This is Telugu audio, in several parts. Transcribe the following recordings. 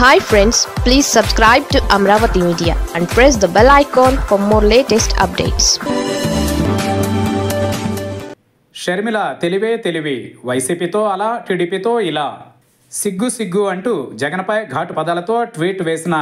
Hi friends please subscribe to Amaravati media and press the bell icon for more latest updates Sharmila తెలివే తెలివి వైసీపీతో అలా టీడీపీతో ఇలా. సిగ్గు సిగ్గు అంటూ జగన్పై ఘాటు పదాలతో ట్వీట్ వేసిన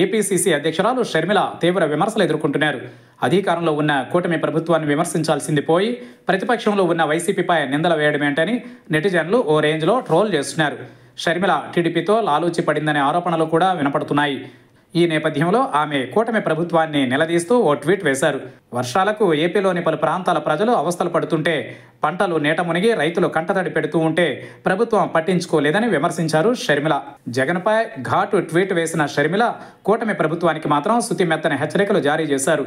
ఏపీసీసీ అధ్యక్షురాలు షర్మిల తీవ్ర విమర్శలు ఎదుర్కొంటున్నారు. అధికారంలో ఉన్న కూటమి ప్రభుత్వాన్ని విమర్శించాల్సింది పోయి ప్రతిపక్షంలో ఉన్న వైసీపీపై నిందలు వేయడమేంటని నెటిజన్లు ఓ రేంజ్లో ట్రోల్ చేస్తున్నారు. షర్మిల టీడీపీతో లాలూచి పడిందనే ఆరోపణలు కూడా వినపడుతున్నాయి. ఈ నేపథ్యంలో ఆమె కూటమి ప్రభుత్వాన్ని నిలదీస్తూ ఓ ట్వీట్ వేశారు. వర్షాలకు ఏపీలోని పలు ప్రాంతాల ప్రజలు అవస్థలు పడుతుంటే పంటలు నీట మునిగి రైతులు కంటతడి పెడుతూ ఉంటే ప్రభుత్వం పట్టించుకోలేదని విమర్శించారు షర్మిల. జగన్పై ఘాటు ట్వీట్ వేసిన షర్మిల కూటమి ప్రభుత్వానికి మాత్రం శుతిమెత్తని హెచ్చరికలు జారీ చేశారు.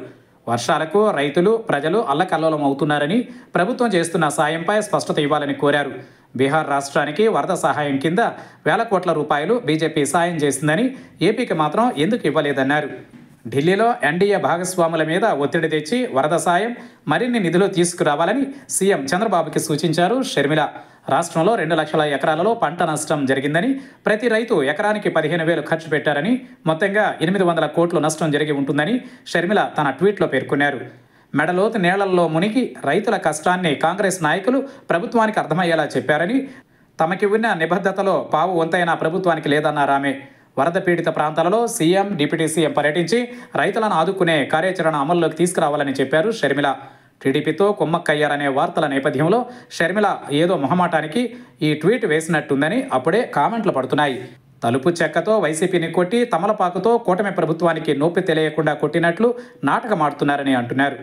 వర్షాలకు రైతులు ప్రజలు అల్లకల్లోలం అవుతున్నారని ప్రభుత్వం చేస్తున్న సాయంపై స్పష్టత ఇవ్వాలని కోరారు. బీహార్ రాష్ట్రానికి వరద సహాయం కింద వేల కోట్ల రూపాయలు బీజేపీ సాయం చేసిందని ఏపీకి మాత్రం ఎందుకు ఇవ్వలేదన్నారు. ఢిల్లీలో ఎన్డీఏ భాగస్వాముల మీద ఒత్తిడి తెచ్చి వరద సాయం మరిన్ని నిధులు తీసుకురావాలని సీఎం చంద్రబాబుకి సూచించారు షర్మిల. రాష్ట్రంలో రెండు లక్షల ఎకరాలలో పంట నష్టం జరిగిందని ప్రతి రైతు ఎకరానికి పదిహేను వేలు ఖర్చు పెట్టారని మొత్తంగా ఎనిమిది వందల కోట్లు నష్టం జరిగి ఉంటుందని షర్మిల తన ట్వీట్లో పేర్కొన్నారు. మెడలోతు నేళ్ళలో మునిగి రైతుల కష్టాన్ని కాంగ్రెస్ నాయకులు ప్రభుత్వానికి అర్థమయ్యేలా చెప్పారని తమకి ఉన్న నిబద్ధతలో పావు వంతైన ప్రభుత్వానికి లేదన్నారామె వరద పీడిత ప్రాంతాలలో సీఎం డిప్యూటీ సీఎం పర్యటించి రైతులను ఆదుకునే కార్యాచరణ అమల్లోకి తీసుకురావాలని చెప్పారు షర్మిల. టీడీపీతో కుమ్మక్కయ్యారనే వార్తల నేపథ్యంలో షర్మిల ఏదో మొహమాటానికి ఈ ట్వీట్ వేసినట్టుందని అప్పుడే కామెంట్లు పడుతున్నాయి. తలుపు చెక్కతో వైసీపీని కొట్టి తమలపాకుతో కూటమి ప్రభుత్వానికి నొప్పి తెలియకుండా కొట్టినట్లు నాటకమాడుతున్నారని అంటున్నారు.